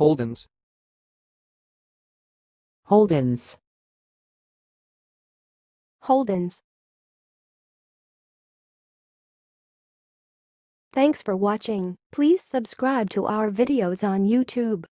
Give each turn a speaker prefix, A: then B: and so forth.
A: Holden's.
B: Holden's.
C: Holden's. Thanks for watching. Please subscribe to our videos on YouTube.